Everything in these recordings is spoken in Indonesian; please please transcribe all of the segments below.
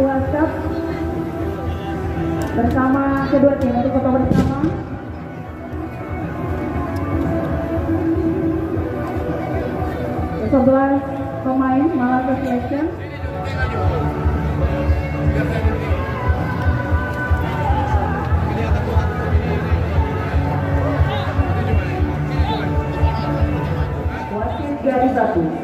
WhatsApp bersama kedua tim untuk foto bersama. Sebelas pemain Malaka Selection. Wasit garis satu.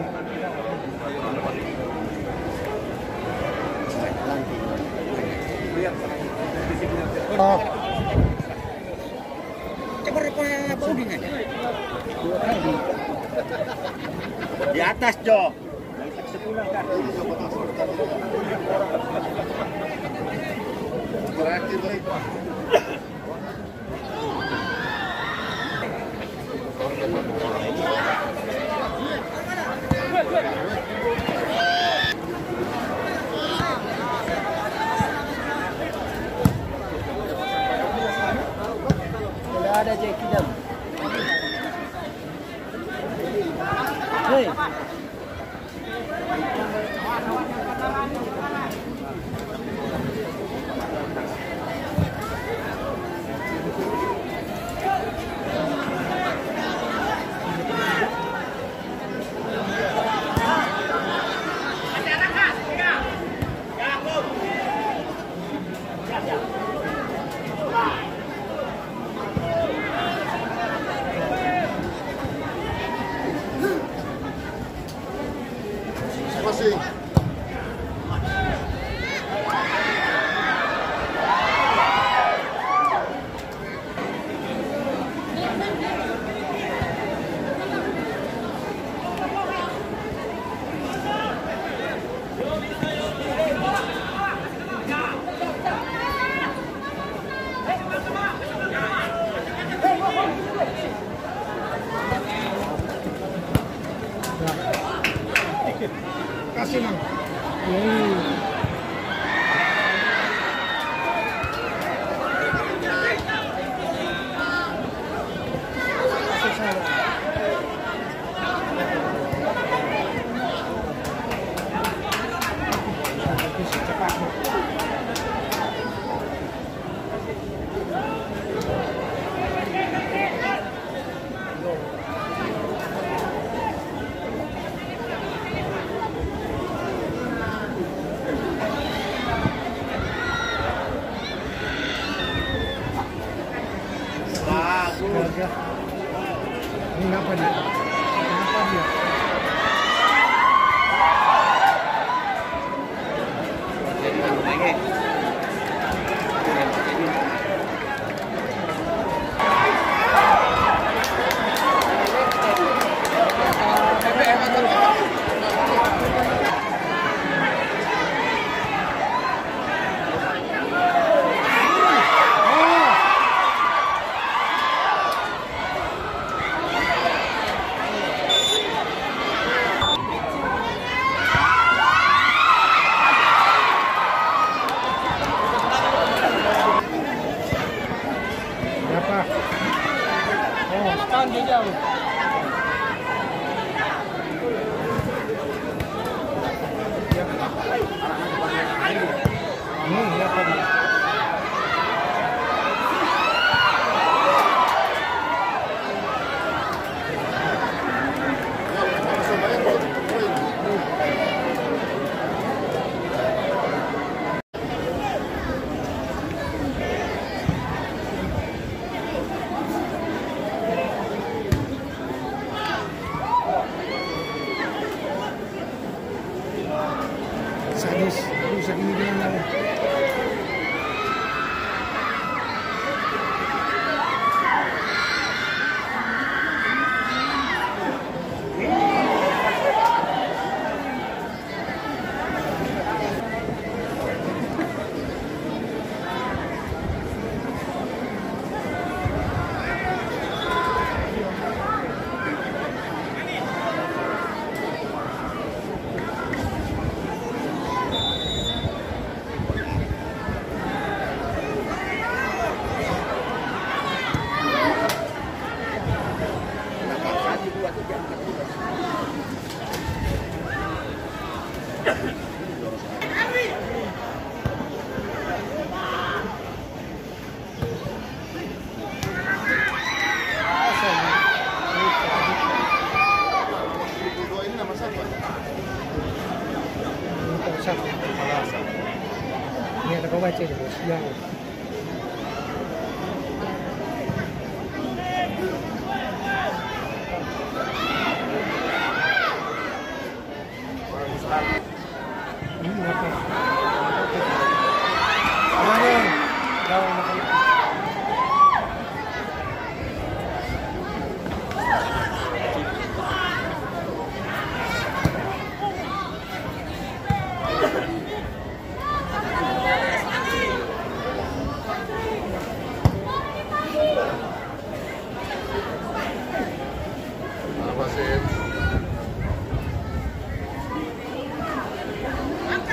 Di atas, Jo. Ada Jackie. 对。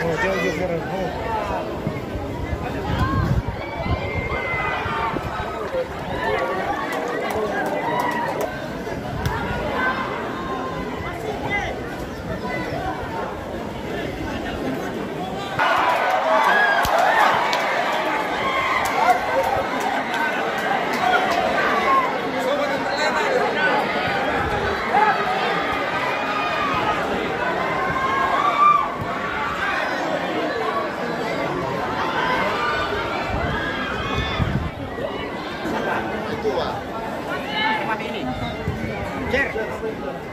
Oh, they'll get one of home. quer?